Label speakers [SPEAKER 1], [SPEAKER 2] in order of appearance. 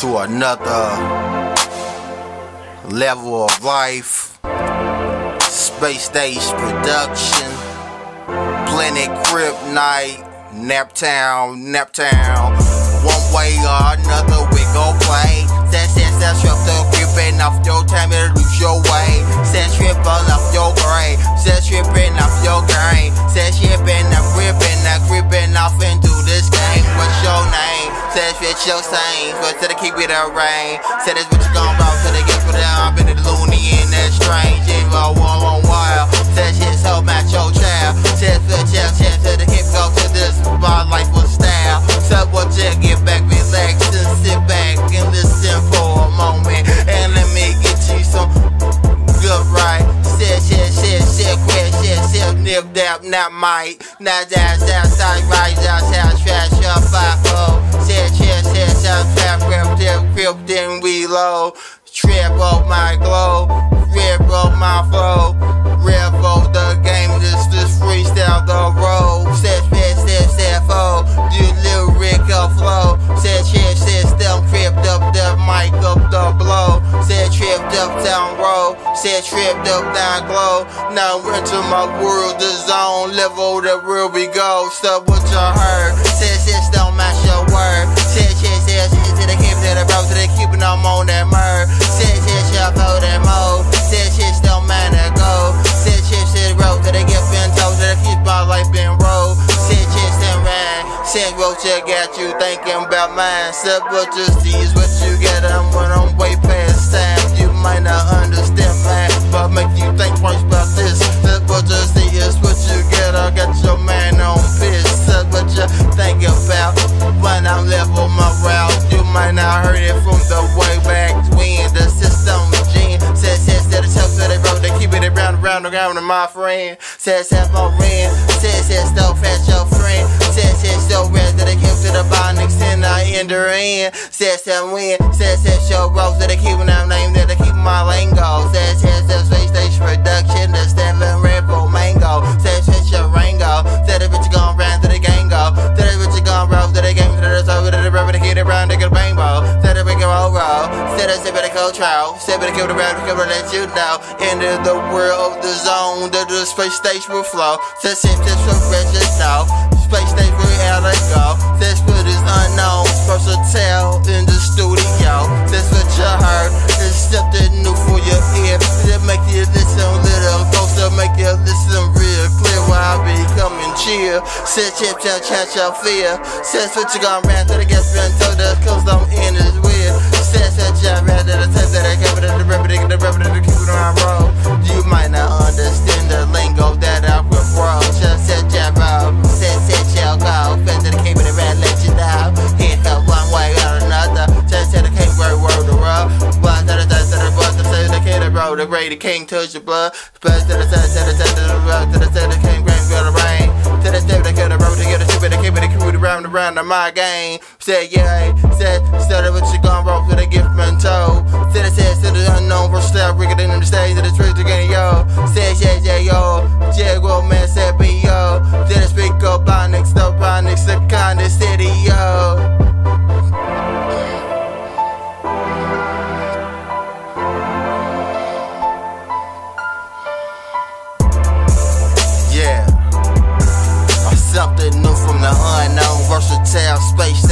[SPEAKER 1] to another level of life. Space Stage Production, Planet Kryptonite, Naptown, Naptown. One way or another, we Said your same, but said to keep it a rain. Said it's what you gon' roll they get for the I've been the loony in that strange. It roll one one wild. Said shit so match your child. Said for chill, chill till the hip go to this bar life with style. Said what you get back, relax and sit back and listen for a moment. And let me get you some good right. Shit, shit, shit, shit, quit, shit, shit, nip, dap, not might. Not that, that, side, right, that, that, trash, up, five, reload. Trip up my glow, rip up my flow. Up the game, this, this freestyle, the road. Set, set, set, set, fold. Do lyric of flow. Set, shit, shit, still tripped up the mic up the blow. Said tripped up down road, said tripped up down glow. Now into my world, the zone level, the real we go. Stuff what you heard, said shit don't match your word. Said shit, said shit to the keep to the bro, to the keeping them on that murder. Said shit, shit, hold that mode. Said shit don't matter go. Said shit, shit, road to the get been told to keep my life been rolled. Said shit, stand right. Said roach, I got you thinking about mine. Said what you what you get. I'm when I'm way past time. You might not understand around, around, around, and my friend. Said, said, my friend. Said, said, still fast, your friend. Said, said, still red, that they keep to the bondings and I enter in. Said, said, win. Said, said, show rose, that they keep my name, that they keep my lingo. Said, said, said, space stage production, the seven rebel Said, I said, better go trial. Said, better give it around, we can let you know. Into the world of the zone, that the space stage will flow. Said, said, just for precious now. Space stage will out let go. That's what is unknown. Versatile in the studio. That's what you heard. It's something new for your ear. That make you listen a little closer, make you listen real clear while I be coming chill. Said chip, chip, chat, your fear. Says what you gon' rant to the guest friend, told us cause I'm in weird. Said, said, chat, rant to the tape that I gave it the rubber, the the keep it. You might not understand the lingo that I will bro. Just said, chat, bro. Said, said, chill, go. Fed to the cable, the red, let you know. Hit her one way or another. Just said, the king, word, word, the road. One, to the, to the, to the, say the king, the king, touch your blood. The, to the, to the, to the round, my game. Said, yeah, said, started what you gon' roll for the gift Versatile space